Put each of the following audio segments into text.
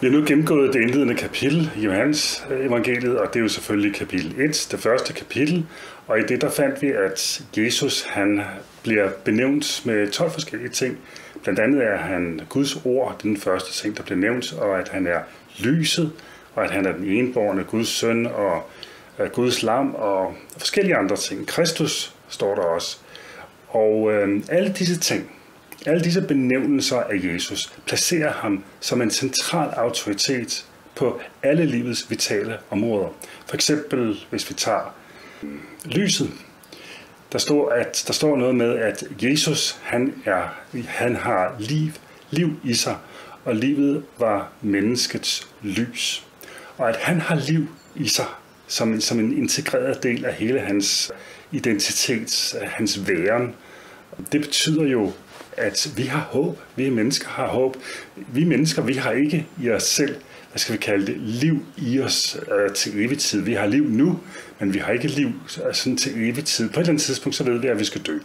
Vi har nu gennemgået det indledende kapitel i Johannes øh, evangeliet, og det er jo selvfølgelig kapitel 1, det første kapitel. Og i det der fandt vi, at Jesus han bliver benævnt med 12 forskellige ting. Blandt andet er han Guds ord, den første ting, der bliver nævnt, og at han er lyset, og at han er den enborgne Guds søn, og øh, Guds lam, og forskellige andre ting. Kristus står der også. Og øh, alle disse ting, alle disse benævnelser af Jesus placerer ham som en central autoritet på alle livets vitale områder. For eksempel, hvis vi tager mm, lyset, der står, at, der står noget med, at Jesus han, er, han har liv, liv i sig, og livet var menneskets lys. Og at han har liv i sig som, som en integreret del af hele hans identitet, hans væren. Det betyder jo, at vi har håb. Vi mennesker har håb. Vi mennesker, vi har ikke i os selv, hvad skal vi kalde det, liv i os øh, til evig tid. Vi har liv nu, men vi har ikke liv øh, sådan til evig tid. På et eller andet tidspunkt, så ved vi, at vi skal dø.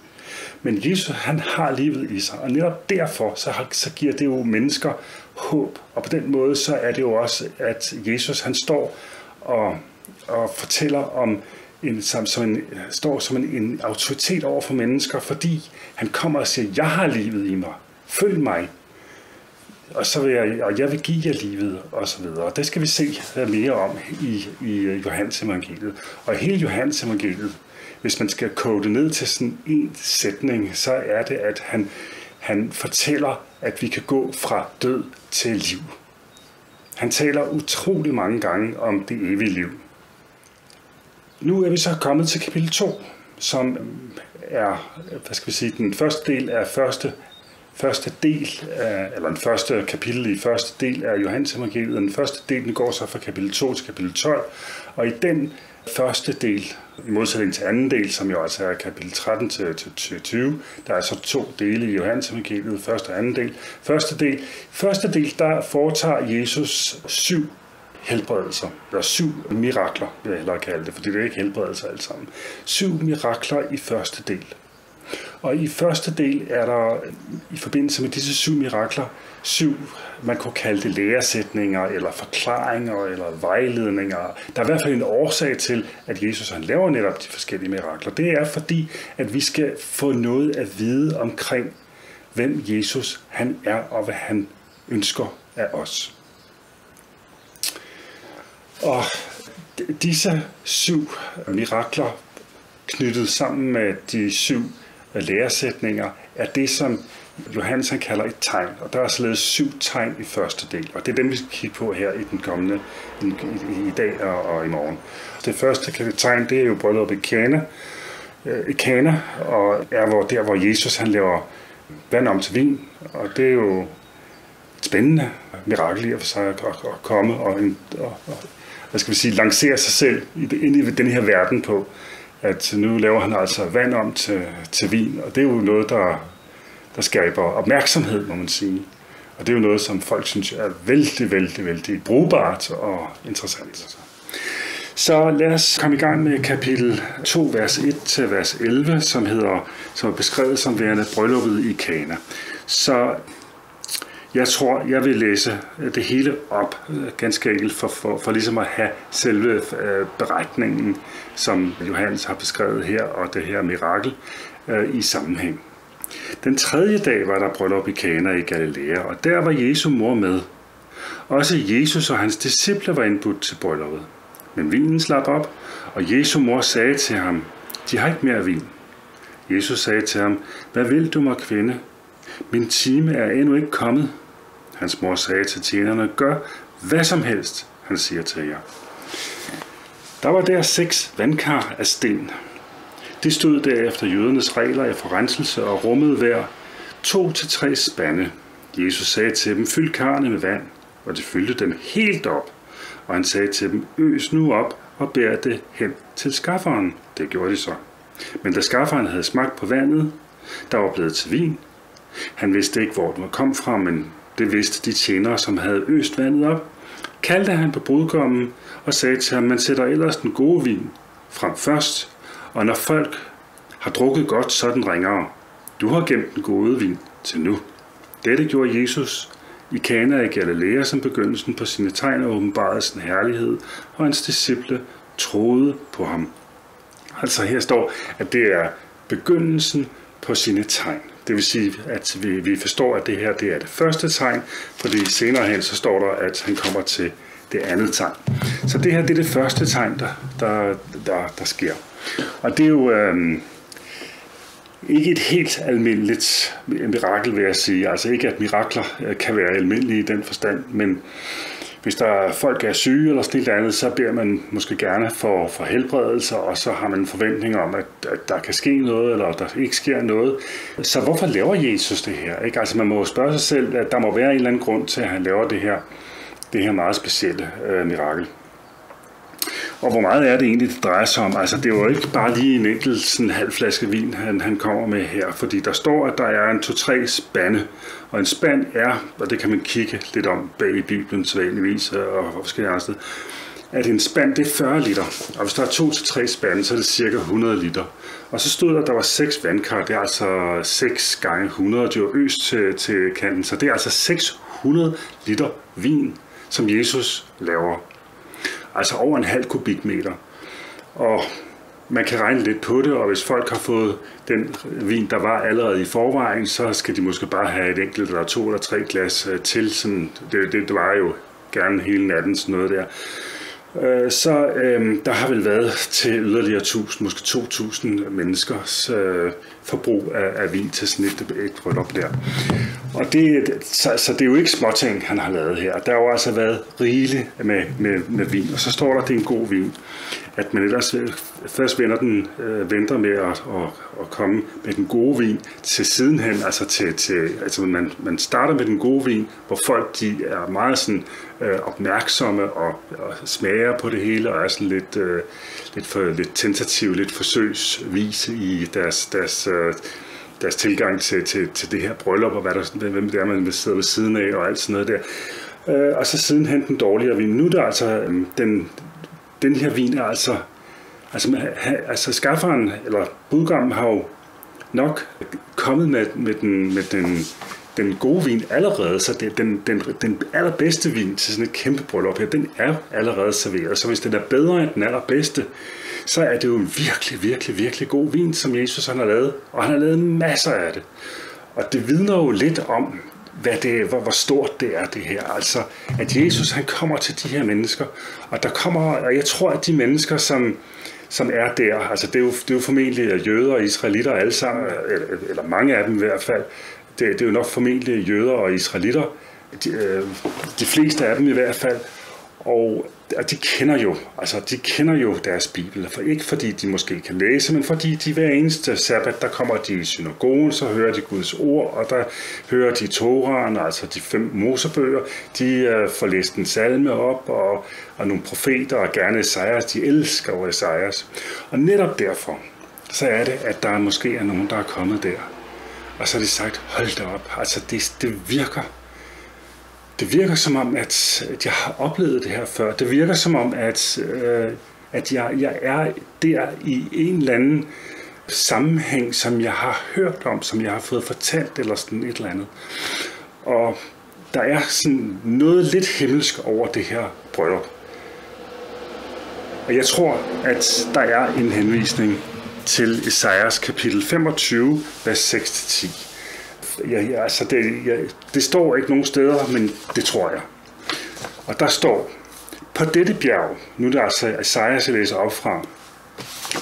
Men Jesus, han har livet i sig, og netop derfor, så, har, så giver det jo mennesker håb. Og på den måde, så er det jo også, at Jesus, han står og, og fortæller om en, som, som en, står som en, en autoritet over for mennesker, fordi han kommer og siger, jeg har livet i mig. Følg mig. Og, så vil jeg, og jeg vil give jer livet, og så videre. Og det skal vi se øh, mere om i, i øh, Johannes evangeliet. Og hele Johannes evangeliet, hvis man skal kode det ned til sådan en sætning, så er det, at han, han fortæller, at vi kan gå fra død til liv. Han taler utrolig mange gange om det evige liv. Nu er vi så kommet til kapitel 2, som er, hvad skal vi sige, den første del af første, første del, af, eller den første kapitel i første del af Johannes evangeliet. Den første del den går så fra kapitel 2 til kapitel 12, og i den første del, i modsætning til anden del, som jo altså er kapitel 13 til, til 20, der er så to dele i Johannes evangeliet, første og anden del. Første del, første del der foretager Jesus syv helbredelser, eller syv mirakler, vil jeg hellere kalde det, for det er ikke helbredelser alt sammen. Syv mirakler i første del. Og i første del er der, i forbindelse med disse syv mirakler, syv, man kunne kalde det læresætninger, eller forklaringer, eller vejledninger. Der er i hvert fald en årsag til, at Jesus han laver netop de forskellige mirakler. Det er fordi, at vi skal få noget at vide omkring, hvem Jesus han er, og hvad han ønsker af os. Og disse syv mirakler knyttet sammen med de syv øh, læresætninger er det, som Johannes han kalder et tegn. Og der er således syv tegn i første del, og det er dem, vi skal kigge på her i den kommende, i, i, i dag og, og i morgen. Det første tegn, det er jo brylluppet i Kana, øh, i Kana, og er hvor, der, hvor Jesus han laver vand om til vin, og det er jo et spændende mirakel i at for sig at, at komme og, og, og hvad skal vi sige, lancere sig selv ind i den her verden på, at nu laver han altså vand om til, til vin, og det er jo noget, der, der skaber opmærksomhed, må man sige. Og det er jo noget, som folk synes er vældig, vældig, vældig brugbart og interessant. Så lad os komme i gang med kapitel 2, vers 1 til vers 11, som, hedder, som er beskrevet som værende brylluppet i Kana. Så jeg tror, jeg vil læse øh, det hele op, øh, ganske enkelt, for, for, for ligesom at have selve øh, beretningen, som Johannes har beskrevet her, og det her mirakel øh, i sammenhæng. Den tredje dag var der bryllup i Kana i Galilea, og der var Jesu mor med. Også Jesus og hans disciple var indbudt til brylluppet. Men vinen slap op, og Jesu mor sagde til ham, de har ikke mere vin. Jesus sagde til ham, hvad vil du mig kvinde? Min time er endnu ikke kommet. Hans mor sagde til tjenerne, gør hvad som helst, han siger til jer. Der var der seks vandkar af sten. De stod derefter jødernes regler af forrenselse og rummede hver to til tre spande. Jesus sagde til dem, fyld karne med vand, og de fyldte dem helt op. Og han sagde til dem, øs nu op og bær det hen til skafferen. Det gjorde de så. Men da skafferen havde smagt på vandet, der var blevet til vin, han vidste ikke, hvor det kom fra, men det vidste de tjenere, som havde øst vandet op, kaldte han på brudgommen og sagde til ham, man sætter ellers den gode vin frem først, og når folk har drukket godt, så den ringere. Du har gemt den gode vin til nu. Dette gjorde Jesus i Kana i Galilea som begyndelsen på sine tegn og åbenbarede sin herlighed, og hans disciple troede på ham. Altså her står, at det er begyndelsen på sine tegn. Det vil sige, at vi, vi forstår, at det her det er det første tegn, fordi senere hen så står der, at han kommer til det andet tegn. Så det her det er det første tegn, der, der, der, der sker. Og det er jo øh, ikke et helt almindeligt mirakel, vil jeg sige. Altså ikke, at mirakler øh, kan være almindelige i den forstand, men hvis der er folk er syge eller sådan noget andet, så beder man måske gerne for, for helbredelse, og så har man en forventning om, at, at der kan ske noget, eller der ikke sker noget. Så hvorfor laver Jesus det her? Ikke? Altså man må spørge sig selv, at der må være en eller anden grund til, at han laver det her, det her meget specielle øh, mirakel. Og hvor meget er det egentlig, det drejer sig om? Altså, det er jo ikke bare lige en enkelt sådan, halv flaske vin, han, han kommer med her, fordi der står, at der er en to-tre spande, og en spand er, og det kan man kigge lidt om bag i Bibelen sædvanligvis, øh, og, og forskellige andre steder, at en spand det er 40 liter, og hvis der er to til tre spande, så er det cirka 100 liter. Og så stod der, at der var seks vandkar, det er altså 6 gange 100, det var øst til, til kanten, så det er altså 600 liter vin, som Jesus laver altså over en halv kubikmeter. Og man kan regne lidt på det, og hvis folk har fået den vin, der var allerede i forvejen, så skal de måske bare have et enkelt eller to eller tre glas øh, til. Sådan, det, det, det var jo gerne hele natten, sådan noget der. Øh, så øh, der har vel været til yderligere 1000, måske 2000 menneskers øh, forbrug af, af vin til sådan et, et bryllup der. Og det, så, så det er jo ikke småting, han har lavet her. Der har jo altså været rigeligt med, med, med vin, og så står der, at det er en god vin. At man ellers først vender den, øh, venter med at, at, at komme med den gode vin til sidenhen, altså, til, til, altså man, man starter med den gode vin, hvor folk de er meget sådan, øh, opmærksomme og, og smager på det hele, og er sådan lidt, øh, lidt, for, lidt tentative, lidt forsøgsvise i deres, deres øh, deres tilgang til, til, til det her bryllup, og hvad der, hvem det er, man sidder ved siden af, og alt sådan noget der. Øh, og så sidenhen den dårligere vin. Nu er der altså, øhm, den, den her vin er altså, altså, altså skafferen, eller budgammen har jo nok kommet med, med, den, med den, den gode vin allerede, så det, den, den, den allerbedste vin til sådan et kæmpe bryllup her, den er allerede serveret. Så hvis den er bedre end den allerbedste, så er det jo en virkelig, virkelig, virkelig god vin, som Jesus han har lavet. Og han har lavet masser af det. Og det vidner jo lidt om, hvad det, hvor, hvor stort det er det her. Altså, at Jesus han kommer til de her mennesker, og der kommer, og jeg tror, at de mennesker, som, som er der, altså det er jo, det er jo formentlig jøder og israelitter alle sammen, eller, eller mange af dem i hvert fald, det, det er jo nok formentlig jøder og israelitter, de, øh, de fleste af dem i hvert fald, og og de kender jo, altså de kender jo deres bibel, for ikke fordi de måske kan læse, men fordi de hver eneste sabbat, der kommer de i synagogen, så hører de Guds ord, og der hører de Toraen, altså de fem mosebøger, de uh, får læst en salme op, og, og nogle profeter, og gerne Esajas, de elsker jo Esajas. Og netop derfor, så er det, at der måske er nogen, der er kommet der. Og så har de sagt, hold da op, altså det, det virker det virker som om, at, at jeg har oplevet det her før. Det virker som om, at, øh, at jeg, jeg er der i en eller anden sammenhæng, som jeg har hørt om, som jeg har fået fortalt, eller sådan et eller andet. Og der er sådan noget lidt himmelsk over det her bryllup. Og jeg tror, at der er en henvisning til Esajas kapitel 25, vers 6-10 ja, ja, altså det, ja, det står ikke nogen steder, men det tror jeg. Og der står, på dette bjerg, nu er det altså Esajas, jeg læser op fra,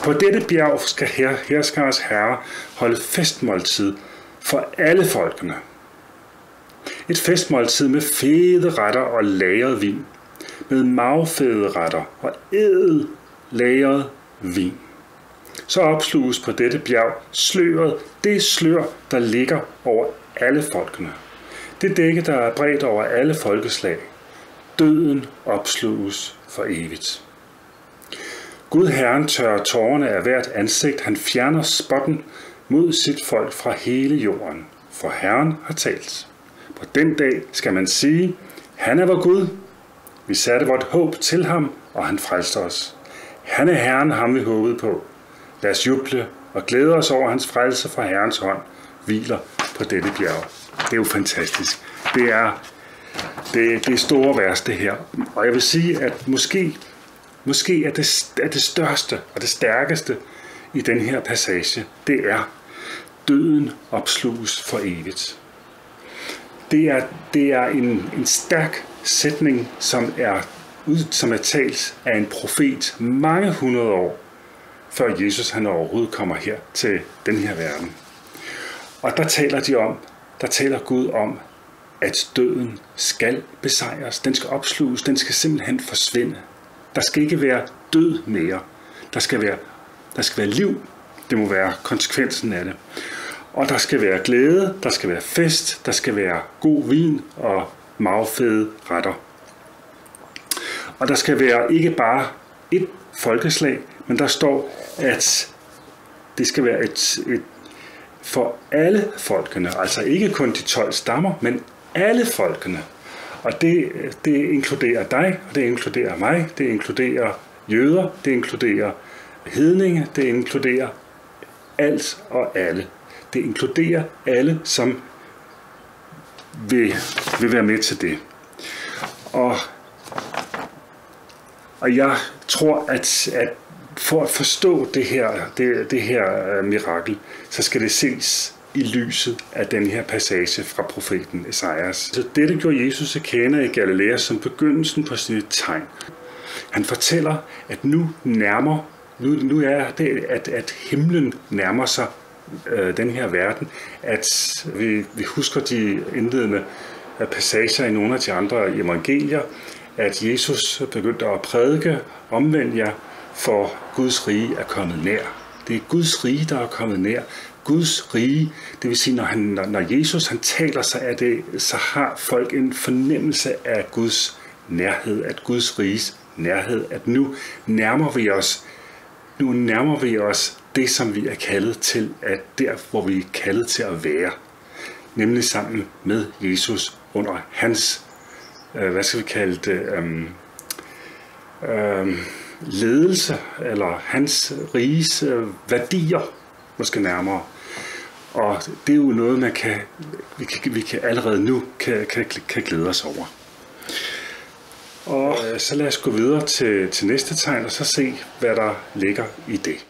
på dette bjerg skal her, herskers herre holde festmåltid for alle folkene. Et festmåltid med fede retter og lagret vin, med magfede retter og ædel lagret vin så opsluges på dette bjerg sløret, det slør, der ligger over alle folkene. Det dække, der er bredt over alle folkeslag. Døden opsluges for evigt. Gud Herren tørrer tårerne af hvert ansigt. Han fjerner spotten mod sit folk fra hele jorden. For Herren har talt. På den dag skal man sige, han er vor Gud. Vi satte vort håb til ham, og han frelste os. Han er Herren, ham vi håbede på. Lad os juble og glæde os over hans frelse fra Herrens hånd, hviler på dette bjerg. Det er jo fantastisk. Det er, Det, det store værste her. Og jeg vil sige, at måske, måske er, det, er det største og det stærkeste i den her passage, det er, døden opsluges for evigt. Det er, det er en, en stærk sætning, som er, som er talt af en profet mange hundrede år, før Jesus han overhovedet kommer her til den her verden. Og der taler de om, der taler Gud om, at døden skal besejres. Den skal opsluges. Den skal simpelthen forsvinde. Der skal ikke være død mere. Der skal være, der skal være liv. Det må være konsekvensen af det. Og der skal være glæde, der skal være fest, der skal være god vin og magfede retter. Og der skal være ikke bare et folkeslag, men der står, at det skal være et, et for alle folkene, altså ikke kun de 12 stammer, men alle folkene. Og det, det inkluderer dig, og det inkluderer mig, det inkluderer jøder, det inkluderer hedninge, det inkluderer alt og alle. Det inkluderer alle, som vil, vil være med til det. Og, og jeg tror, at, at for at forstå det her, det, det her uh, mirakel, så skal det ses i lyset af den her passage fra profeten Esajas. Så dette gjorde Jesus at kende i Galilea som begyndelsen på sit tegn. Han fortæller, at nu nærmer nu, nu er det, at, at himlen nærmer sig øh, den her verden, at vi, vi husker de indledende øh, passager i nogle af de andre evangelier, at Jesus begyndte at prædike, omvend jer, for Guds rige er kommet nær. Det er Guds rige, der er kommet nær. Guds rige, det vil sige, når, han, når Jesus han taler, så, af det, så har folk en fornemmelse af Guds nærhed, at Guds riges nærhed, at nu nærmer vi os, nu nærmer vi os det, som vi er kaldet til, at der, hvor vi er kaldet til at være, nemlig sammen med Jesus under hans, øh, hvad skal vi kalde det, øh, øh, ledelse, eller hans riges øh, værdier, måske nærmere. Og det er jo noget, man kan, vi kan, vi kan allerede nu kan, kan, kan glæde os over. Og øh, så lad os gå videre til, til næste tegn, og så se, hvad der ligger i det.